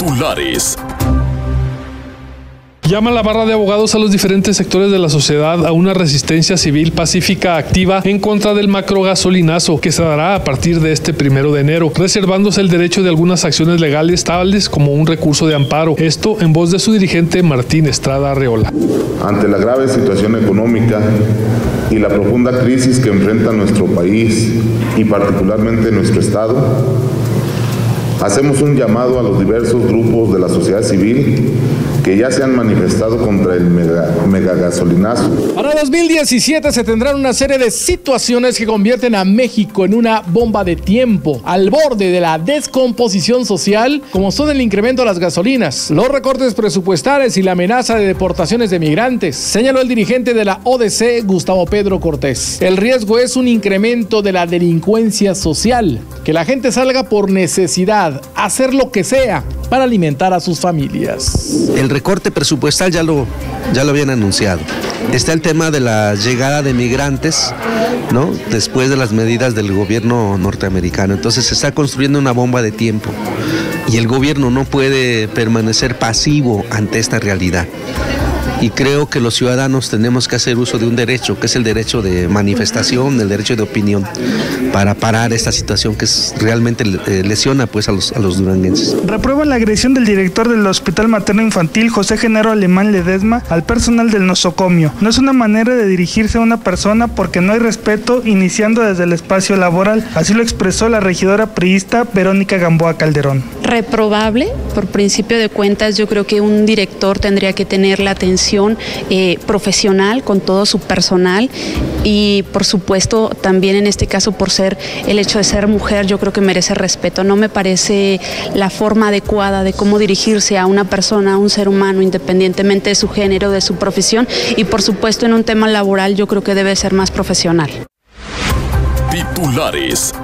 Titulares. Llama la barra de abogados a los diferentes sectores de la sociedad a una resistencia civil pacífica activa en contra del macrogasolinazo que se dará a partir de este primero de enero, reservándose el derecho de algunas acciones legales tales como un recurso de amparo. Esto en voz de su dirigente Martín Estrada Arreola. Ante la grave situación económica y la profunda crisis que enfrenta nuestro país y particularmente nuestro Estado, hacemos un llamado a los diversos grupos de la sociedad civil que ya se han manifestado contra el mega, megagasolinazo. Para 2017 se tendrán una serie de situaciones que convierten a México en una bomba de tiempo, al borde de la descomposición social, como son el incremento de las gasolinas, los recortes presupuestales y la amenaza de deportaciones de migrantes, señaló el dirigente de la ODC, Gustavo Pedro Cortés. El riesgo es un incremento de la delincuencia social, que la gente salga por necesidad, hacer lo que sea para alimentar a sus familias. El recorte presupuestal ya lo, ya lo habían anunciado. Está el tema de la llegada de migrantes, ¿no? Después de las medidas del gobierno norteamericano. Entonces se está construyendo una bomba de tiempo y el gobierno no puede permanecer pasivo ante esta realidad y creo que los ciudadanos tenemos que hacer uso de un derecho, que es el derecho de manifestación, el derecho de opinión, para parar esta situación que es, realmente eh, lesiona pues, a, los, a los duranguenses. Reprueba la agresión del director del Hospital Materno Infantil, José Genaro Alemán Ledesma, al personal del nosocomio. No es una manera de dirigirse a una persona porque no hay respeto iniciando desde el espacio laboral. Así lo expresó la regidora priista Verónica Gamboa Calderón. Reprobable, por principio de cuentas, yo creo que un director tendría que tener la atención eh, profesional con todo su personal y por supuesto también en este caso por ser el hecho de ser mujer yo creo que merece respeto. No me parece la forma adecuada de cómo dirigirse a una persona, a un ser humano, independientemente de su género, de su profesión y por supuesto en un tema laboral yo creo que debe ser más profesional. Titulares